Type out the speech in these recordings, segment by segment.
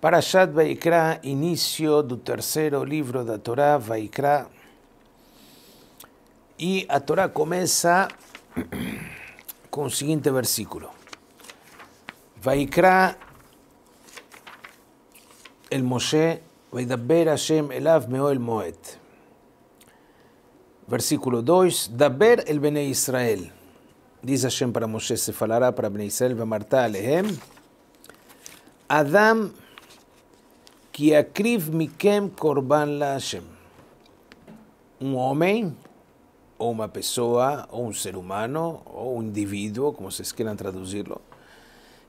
Parashat Vaikra, início do terceiro livro da Torá, Vaikra. E a Torá começa com o seguinte versículo. Vaikra el Moshe, Vaidaber Hashem elav meoel moed. Versículo 2, Daber el Bene Israel. Diz Hashem para Moshe, se falará para Bene Israel, Vamarta alehem. Adam que akriv mikem korban la Hashem. Um homem, ou uma pessoa, ou um ser humano, ou um indivíduo, como vocês queiram traduzi-lo,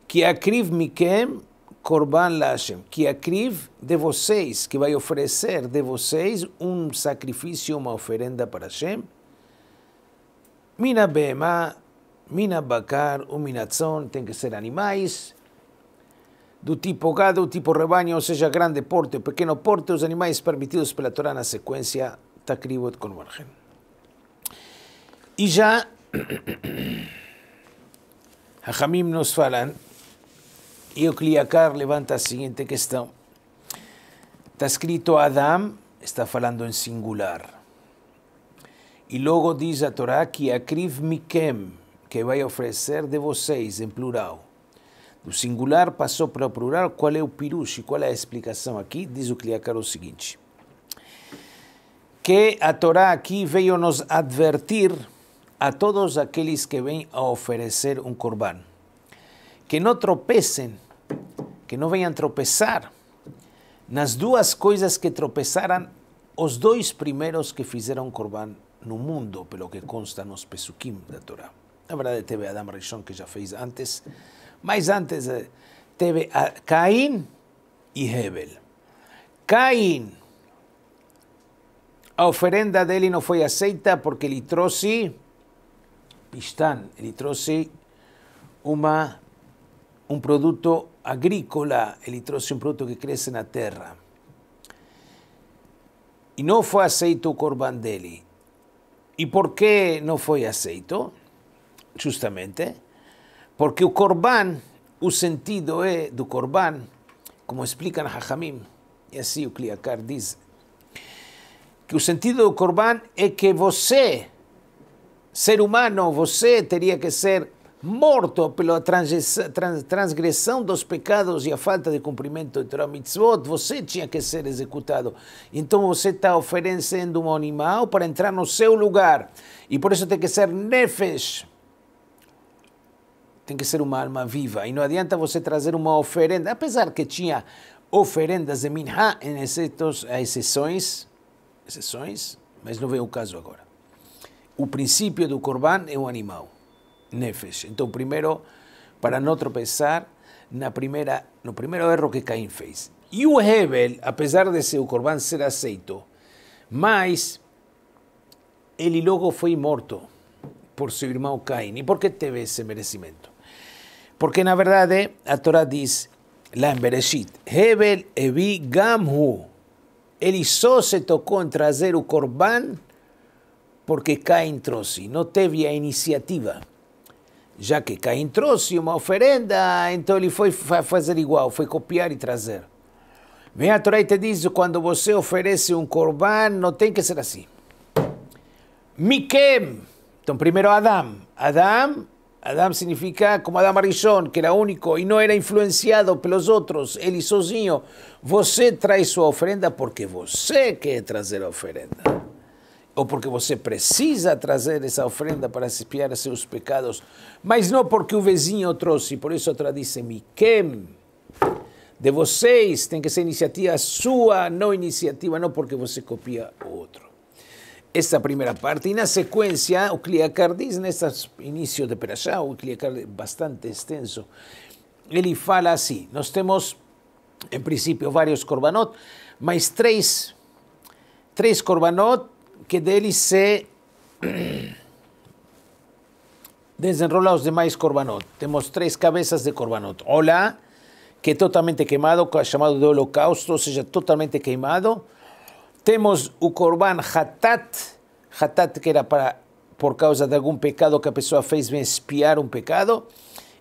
que akriv mikem korban la Hashem. Que akriv de vocês, que vai oferecer de vocês um sacrifício, uma oferenda para Hashem. Mina bema, mina bakar, um minatzon, tem que ser animais, do tipo gado, tipo rebanho, ou seja, grande porte ou pequeno porte, os animais permitidos pela Torá na sequência, takribot com margem. E já, Hamim nos falam, e o Kliakar levanta a seguinte questão. Está escrito Adam, está falando em singular. E logo diz a Torá que akriv mikem, que vai oferecer de vocês, em plural. Do singular passou para o plural. Qual é o pirush e qual é a explicação aqui? Diz o Kliakar o seguinte: que a Torá aqui veio nos advertir a todos aqueles que vêm a oferecer um corban, que não tropecem, que não venham tropeçar nas duas coisas que tropeçaram os dois primeiros que fizeram corban no mundo, pelo que consta nos Pesukim da Torá. Na verdade, teve Adam Rishon que já fez antes, mas antes teve a Caim e Hebel. Caim, a oferenda dele não foi aceita porque ele trouxe pistán, ele trouxe uma, um produto agrícola, ele trouxe um produto que cresce na terra. E não foi aceito o corban dele. E por que não foi aceito? Justamente porque o corban, o sentido é do corban, como explica na Hachamim, e assim o Kliakar diz, que o sentido do corban é que você, ser humano, você teria que ser morto pela transgressão dos pecados e a falta de cumprimento de Torah Mitzvot, você tinha que ser executado. Então você está oferecendo um animal para entrar no seu lugar. E por isso tem que ser nefesh, tem que ser uma alma viva. E não adianta você trazer uma oferenda, apesar que tinha oferendas de minha em excetos, exceções, exceções, mas não vem o caso agora. O princípio do Corban é o animal, nefesh. Então, primeiro, para não tropeçar na primeira, no primeiro erro que Caim fez. E o Hebel, apesar de ser o Corban ser aceito, mas ele logo foi morto por seu irmão Caim. E por que teve esse merecimento? Porque na verdade a Torá diz lá em Bereshit, Hebel evi gamhu. Ele só se tocou em trazer o corban porque Caim trouxe, não teve a iniciativa. Já que Caim trouxe uma oferenda, então ele foi fazer igual, foi copiar e trazer. Vem a Torá e te diz, quando você oferece um corban, não tem que ser assim. Mikem. Então, primeiro Adam. Adam Adam significa como Adam Arishon, que era único e não era influenciado pelos outros, ele sozinho. Você traz sua oferenda porque você quer trazer a oferenda. Ou porque você precisa trazer essa oferenda para expiar seus pecados, mas não porque o vizinho trouxe. Por isso, outra diz: Miquem. De vocês tem que ser iniciativa sua, não iniciativa, não porque você copia o esta primera parte. Y una secuencia, Ucliacardis, en estos inicios de Perashá, Ucliacardis bastante extenso. Eli fala así, nos tenemos en principio varios corbanot, más tres, tres corbanot que de Eli se desenrola los demás corbanot. Tenemos tres cabezas de corbanot. Hola, que totalmente quemado, llamado de holocausto, o sea, totalmente quemado temos o Corban Hatat, Hatat que era para, por causa de algum pecado que a pessoa fez, vem espiar um pecado.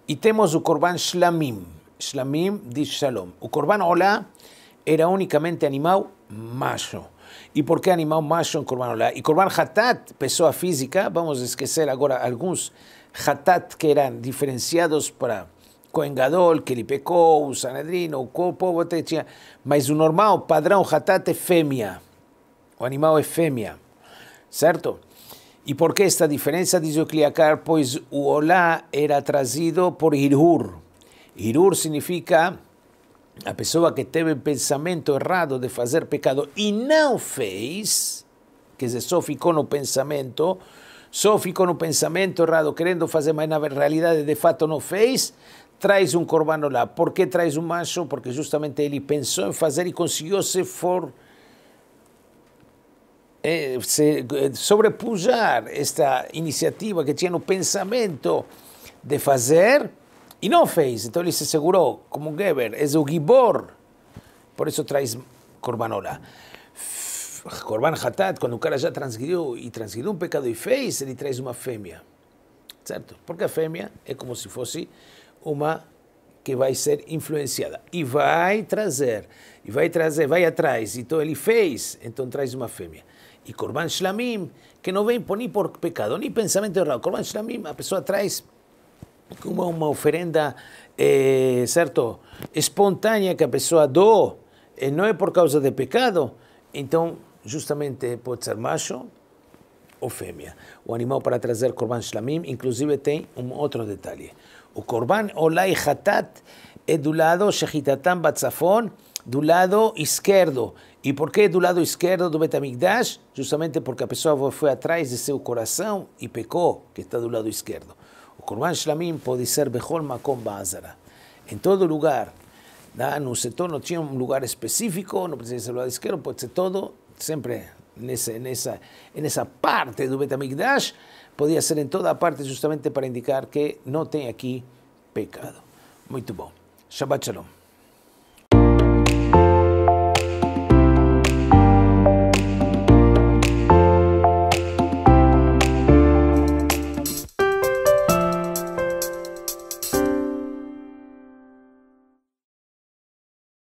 E temos o Corban Shlamim. Shlamim diz Shalom. O Corban Olá era únicamente animal macho. E por que animal macho em Corban Olá? E Corban Hatat, pessoa física, vamos esquecer agora alguns Hatat que eram diferenciados para Cohen Gadol, que ele pecou, o Sanedrino, o povo. Mas o normal, padrão Hatat é fêmea. O animal é fêmea. Certo? E por que esta diferença? Diz o Kliakar, pois o Olá era trazido por Hirur. Hirur significa a pessoa que teve pensamento errado de fazer pecado e não fez, quer dizer, só ficou no pensamento, só ficou no pensamento errado, querendo fazer, mas na realidade de fato não fez, traz um corbano lá. Por que traz um macho? Porque justamente ele pensou em fazer e conseguiu se for eh, se eh, sobrepujar esta iniciativa que tinha no pensamento de fazer e não fez. Então ele se segurou como Geber, é o Gibor. Por isso traz Corbanola. Corban Hatat, quando o cara já transgrediu e transgrediu um pecado e fez, ele traz uma fêmea. Certo? Porque a fêmea é como se fosse uma que vai ser influenciada e vai trazer, e vai trazer, vai atrás. Então ele fez, então traz uma fêmea. E Corban Shlamim, que vem por, nem por pecado, nem pensamento errado. Corban Shlamim, a pessoa traz como uma oferenda, eh, certo, que a pessoa doa, e não é por causa de pecado, então justamente pode ser macho ou fêmea. O animal para trazer Corban Shlamim, inclusive tem um outro detalhe. O Corban Olai Hatat é do lado Shechitatam Batzafon, do lado esquerdo. E por que do lado esquerdo do Betamigdash? Justamente porque a pessoa foi atrás de seu coração e pecou, que está do lado esquerdo. O Korban Shlamim pode ser Bechol Makom Ba'azara. Em todo lugar. No setor não tinha um lugar específico, não precisa ser do lado esquerdo, pode ser todo, sempre nessa, nessa, nessa parte do Betamigdash, podia ser em toda a parte justamente para indicar que não tem aqui pecado. Muito bom. Shabbat Shalom.